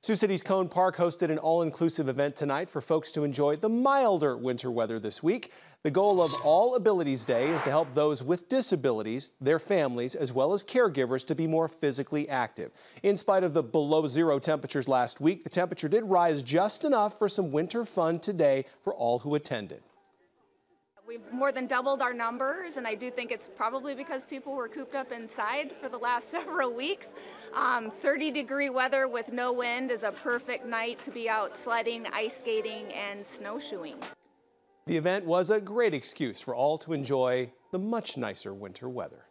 Sioux City's Cone Park hosted an all-inclusive event tonight for folks to enjoy the milder winter weather this week. The goal of All Abilities Day is to help those with disabilities, their families, as well as caregivers to be more physically active. In spite of the below zero temperatures last week, the temperature did rise just enough for some winter fun today for all who attended. We've more than doubled our numbers, and I do think it's probably because people were cooped up inside for the last several weeks. Um, 30 degree weather with no wind is a perfect night to be out sledding, ice skating, and snowshoeing. The event was a great excuse for all to enjoy the much nicer winter weather.